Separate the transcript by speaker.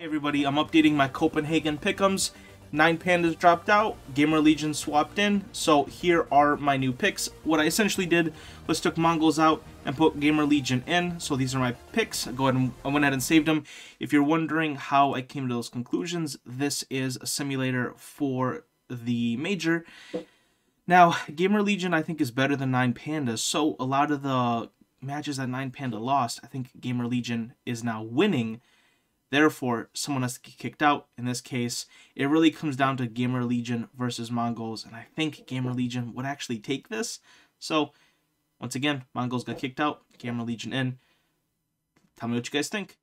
Speaker 1: Hey everybody, I'm updating my Copenhagen pick'ems. Nine pandas dropped out, Gamer Legion swapped in, so here are my new picks. What I essentially did was took MongolZ out and put Gamer Legion in, so these are my picks. Go ahead and I went ahead and saved them. If you're wondering how I came to those conclusions, this is a simulator for the major. Now, Gamer Legion I think is better than Nine Pandas, so a lot of the matches that Nine Panda lost, I think Gamer Legion is now winning. Therefore, someone has to get kicked out. In this case, it really comes down to Gamer Legion versus MongolZ, and I think Gamer Legion would actually take this. So, once again, MongolZ got kicked out, Gamer Legion in. Tell me what you guys think.